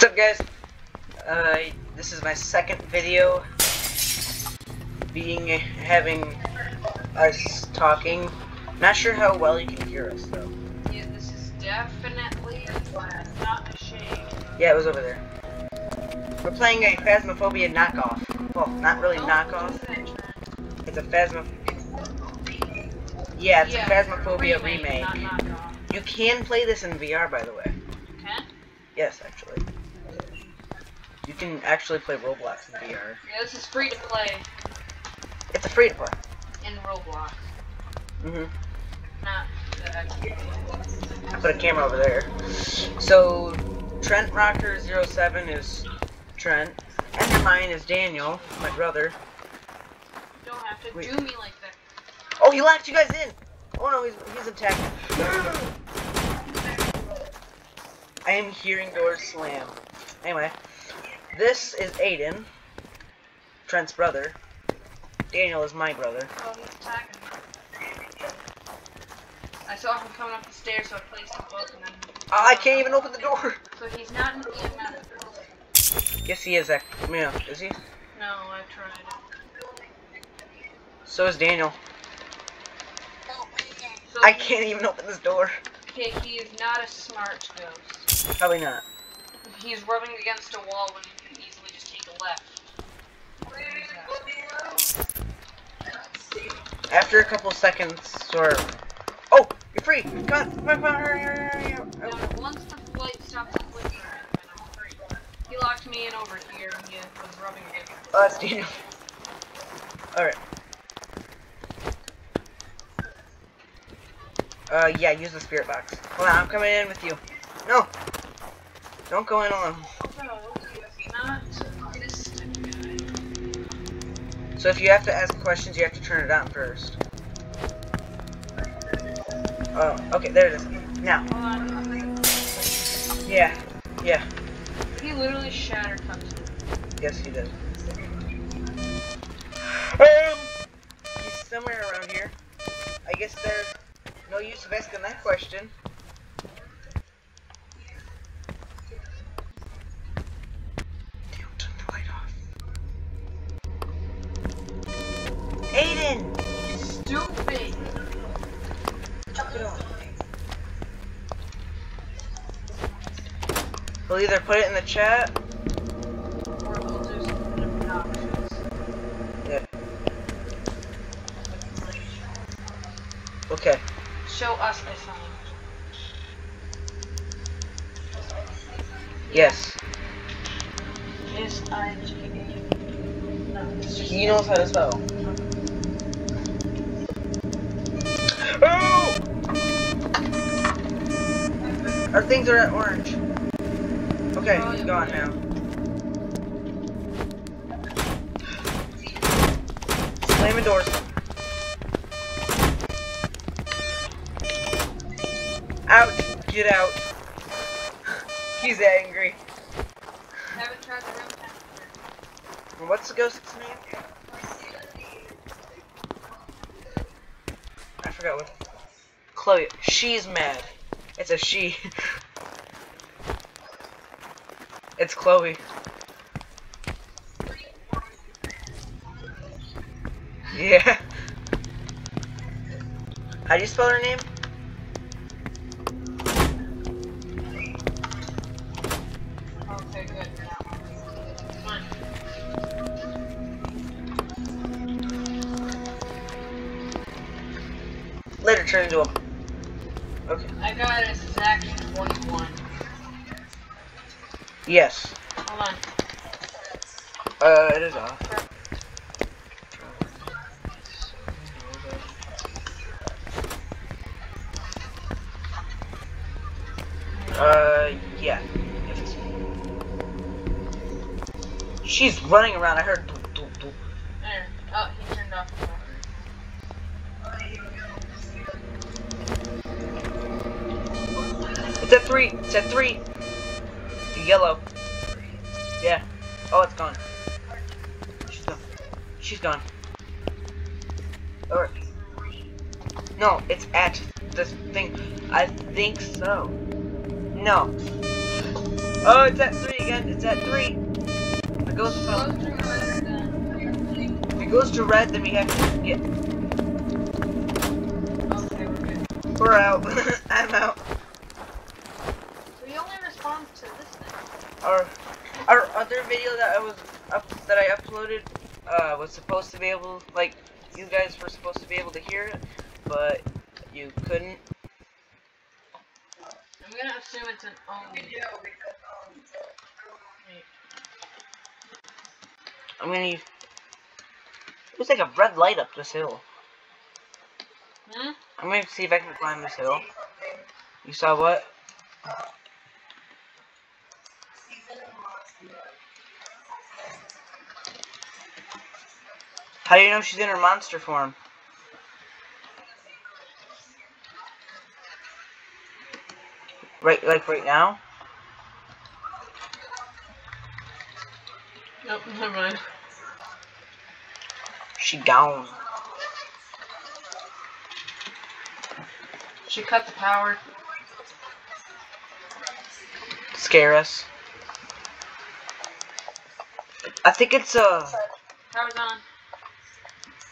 What's up guys? Uh, this is my second video being having us talking. Not sure how well you can hear us though. Yeah, this is definitely not a shame. Yeah, it was over there. We're playing a Phasmophobia knockoff. Well, not really Don't knockoff. do that, Trent. It's a Phasmo. Yeah, it's Yeah, a Phasmophobia remake, remake. You can play this in VR, by the way. Can? Yes, actually. You can actually play Roblox in VR. Yeah, this is free to play It's a free to play. in Roblox. hmm Not the I put a camera over there. So, Trent Rocker 07 is Trent. And mine is Daniel, my brother. You don't have to Wait. do me like that. Oh, he locked you guys in! Oh no, he's, he's attacking. I am hearing doors slam. Anyway, this is Aiden, Trent's brother. Daniel is my brother. Oh, he's attacking me. I saw him coming up the stairs, so I placed a book and then. Oh, I can't even open the door! So he's not in the EMF. Yes, he is. That yeah, is he? No, I tried. So is Daniel. So I can't even open this door. Okay, he is not a smart ghost. Probably not. He's rubbing against a wall when you After a couple seconds, or oh, you're free. Come on, come on, hurry, hurry, hurry. Once the light stopped flickering, I'm free. He locked me in over here and he was rubbing against Oh, that's Daniel. Alright. Uh, yeah, use the spirit box. Hold on, I'm coming in with you. No! Don't go in alone. So if you have to ask questions, you have to turn it on first. Oh, okay, there it is. Now, Hold on. yeah, yeah, He literally shattered something. yes, he did. Um, he's somewhere around here. I guess there's no use of asking that question. Either put it in the chat. Or we'll do something obnoxious. Yeah. Okay. Show us the sign. Yes. S I G A. No, He knows how to spell. Oh! Our things are at orange. Okay, yeah. gone now. Slamming doors. Out! Get out. He's angry. The. What's the ghost's name? I forgot what. Chloe. She's mad. It's a she. it's Chloe. Yeah. How do you spell her name? Okay, good. Now. Fine. Later turn into a. Okay. I got a Zack 21. Yes. Hold on. Uh, it is off. Uh, yeah. She's running around. I heard. doop, doop, doop. There. Oh, he turned off. It's at three. It's at three. Yellow. Yeah. Oh, it's gone. She's gone. She's gone. Or no, it's at this thing. I think so. No. Oh, it's at three again. It's at three. It goes Go from. through red then. If it goes to red, then we have to get. We're out. I'm out. We only respond to this thing. Our our other video that I was up that I uploaded uh, was supposed to be able like you guys were supposed to be able to hear it, but you couldn't. I'm gonna assume it's an own. Wait. I'm gonna. It was like a red light up this hill. Hmm? I'm gonna see if I can climb this hill. You saw what? How do you know she's in her monster form? Right, like right now? Nope, never mind. She gone. She cut the power. Scare us. I think it's uh. Power's on.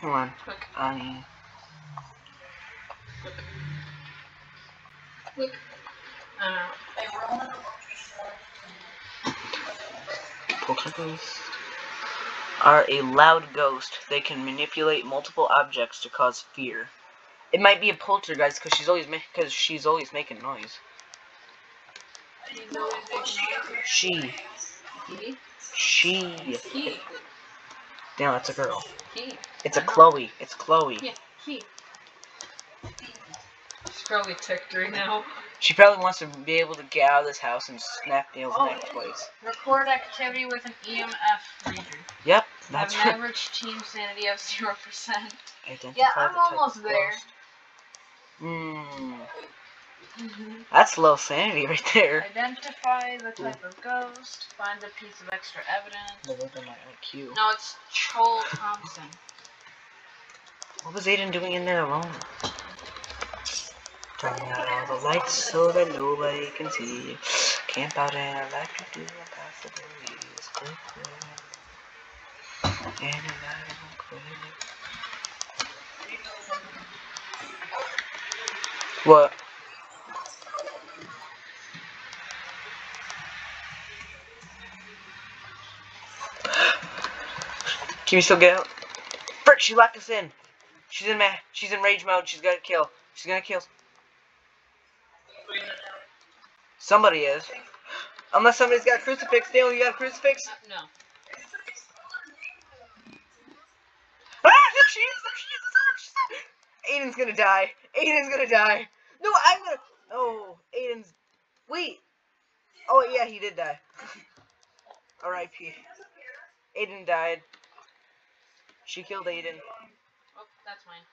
Hold on. Quick, quick. Quick. Poltergeists are a loud ghost. They can manipulate multiple objects to cause fear. It might be a poltergeist because she's always because she's always making noise. Making She, noise. she. Damn, that's a girl. He. It's a Chloe. It's Chloe. Yeah, he. She's probably ticked right now. She probably wants to be able to get out of this house and snap Neil's Oh. neck twice. Record activity with an EMF reader. Yep, that's an right. average team sanity of 0%. Identify Yeah, I'm almost there. Hmm. Ghost. Hmm. That's low sanity right there. Identify the type of ghost. Find a piece of extra evidence. Lower than my IQ. No, it's Troll Thompson. What was Aiden doing in there alone? Turn out all the lights so that nobody can see. Camp out in to do impossibilities. Quick. And I don't. What? Can we still get out? Frick, she locked us in. She's in ma she's in rage mode. She's gonna kill. She's gonna kill. Somebody is. Unless somebody's got a crucifix. Dale, you got a crucifix? No. Ah, there she is! There she is! There she is! Aiden's gonna die. Aiden's gonna die. No, I'm gonna. Oh, Aiden's. Wait. Oh yeah, he did die. R.I.P. Aiden died. She killed Aiden. Oh, that's mine.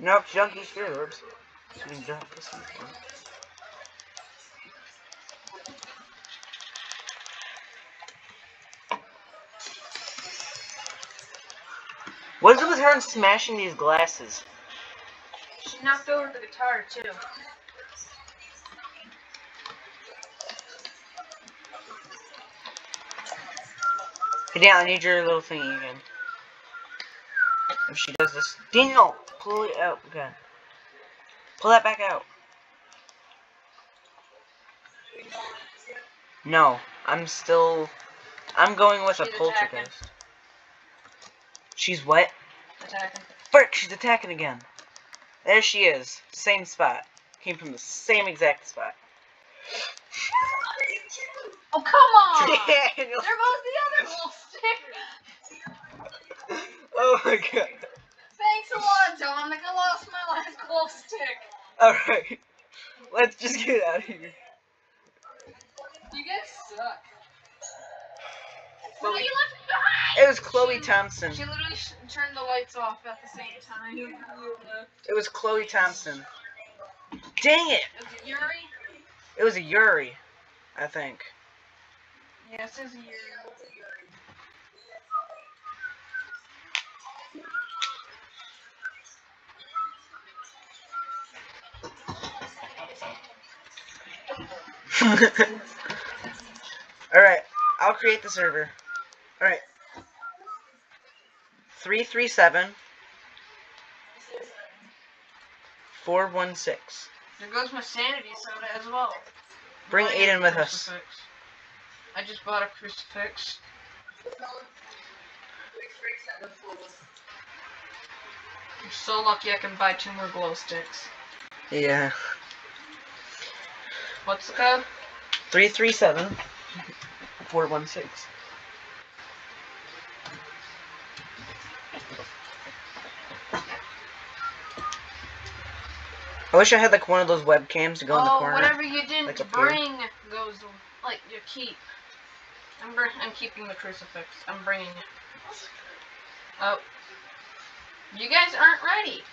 Nope, junkie spirit orbs. She can her smashing these glasses? She knocked over the guitar, too. Hey Dan, I need your little thingy again. If she does this, Daniel, pull it out again. Pull that back out. No, I'm still. I'm going with a She's attacking. poltergeist. She's what? Attacking. Frick, she's attacking again. There she is. Same spot. Came from the same exact spot. Oh, come on! Daniel. There goes the other little stick! oh my god. Thanks a lot, Dominic. I lost my last glow stick. Alright. Let's just get out of here. You guys suck. Chloe- What you left behind? It was Chloe Thompson. She literally sh- turned the lights off at the same time. It was Chloe Thompson. Dang it! Is it Yurei? It was a Yurei. I think. Yeah, it says here. Alright, I'll create the server. Alright. 337 416. There goes my sanity soda as well. Bring Aiden got a with us. I just bought a crucifix. I'm so lucky I can buy two more glow sticks. Yeah. What's the code? 337 416. I wish I had like one of those webcams to go in the oh, corner. whatever you didn't like up here. bring goes like you keep. I'm br- I'm keeping the crucifix. I'm bringing it. Oh, you guys aren't ready.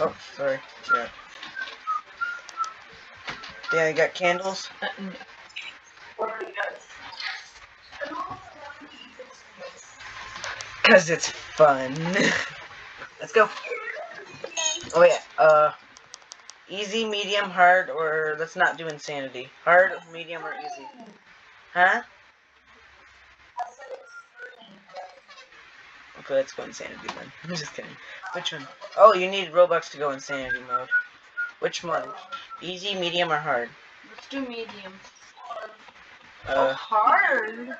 Oh, sorry. Yeah. Yeah, I got candles. Uh, Cause it's fun. Let's go. Oh yeah. Uh, easy, medium, hard, or let's not do insanity. Hard, medium, or easy. Huh? Okay, let's go insanity then. I'm just kidding. Which one? Oh, you need Robux to go insanity mode. Which one? Easy, medium, or hard? Let's do medium. oh, Uh, hard.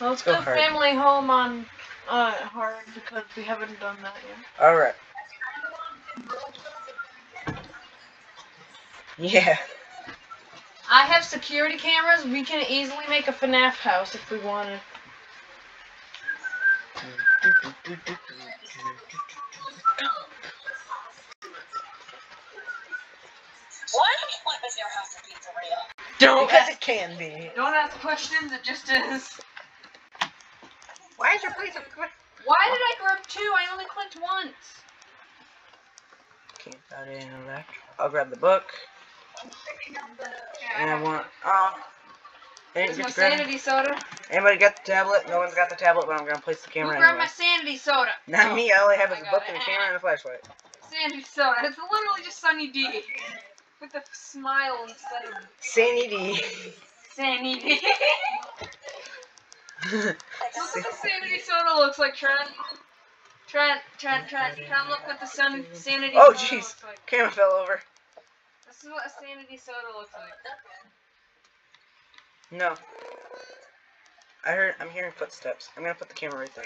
Let's go go hard. family home on uh hard because we haven't done that yet. alright. Yeah. I have security cameras. We can easily make a FNAF house if we wanted. Why the point was your house a pizzeria? Don't Because- because it can be. Don't ask questions. It just is. Why is your place a Why did I grab two? I only clicked once. Can't that in elect. I'll grab the book. And I want. Oh. I didn't get my grab sanity soda. Anybody got the tablet? No one's got the tablet, but I'm gonna place the Who camera my anyway. sanity soda? Not me. All I have I a book and a camera and a flashlight. Sanity soda. It's literally just Sunny D. With a smile instead of Sanity. Sanity D. Look what the sanity soda looks like, Trent. Trent, Trent, Trent. Trent, look what the sun sanity Oh, jeez. like. camera fell over. This is what a sanity soda looks like. No. I heard. I'm hearing footsteps. I'm gonna put the camera right there.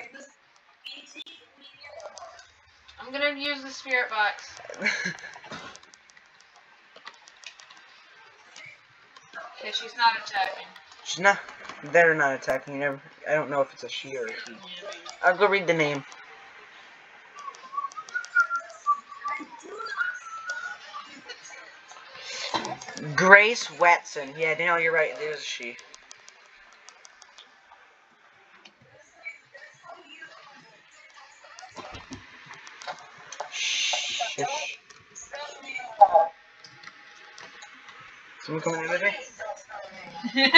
I'm gonna use the spirit box. Okay, she's not attacking. She's not. They're not attacking. You never. I don't know if it's a she or a he. I'll go read the name. Grace Watson. Yeah, Daniel, you're right. There's she. Shh. Someone coming in with me?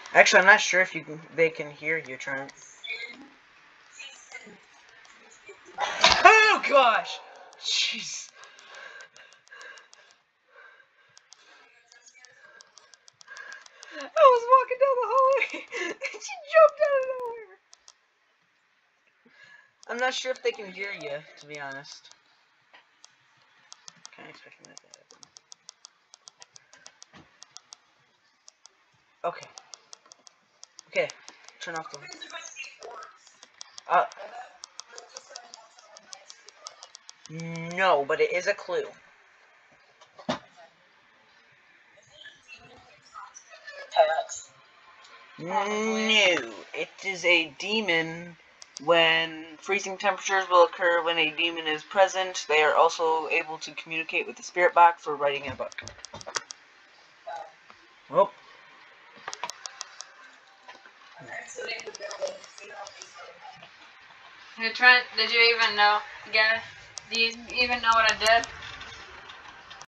Actually, I'm not sure if you can, they can hear you, Trent. Oh gosh! Jeez. I was walking down the hallway and she jumped out of nowhere. I'm not sure if they can hear you, to be honest. Kind of expecting that to happen. Okay. Okay. Turn off the. Uh. No, but it is a clue. No, it is a demon. When freezing temperatures will occur when a demon is present, they are also able to communicate with the spirit box or writing in a book. Oh. Hey Trent, did you even know, guy? Do you even know what I did?